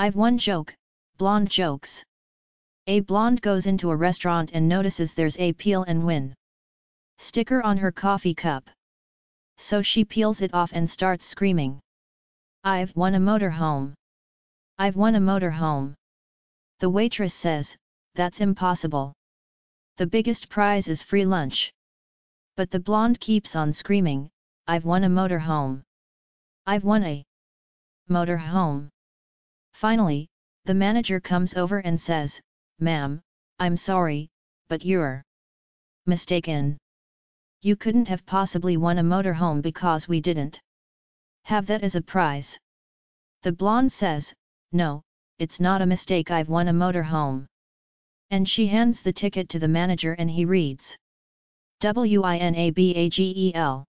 I've one joke, blonde jokes. A blonde goes into a restaurant and notices there's a peel and win sticker on her coffee cup. So she peels it off and starts screaming. I've won a motorhome. I've won a motorhome. The waitress says, that's impossible. The biggest prize is free lunch. But the blonde keeps on screaming, I've won a motorhome. I've won a motorhome. Finally, the manager comes over and says, Ma'am, I'm sorry, but you're mistaken. You couldn't have possibly won a motorhome because we didn't have that as a prize. The blonde says, No, it's not a mistake I've won a motorhome. And she hands the ticket to the manager and he reads. W-I-N-A-B-A-G-E-L.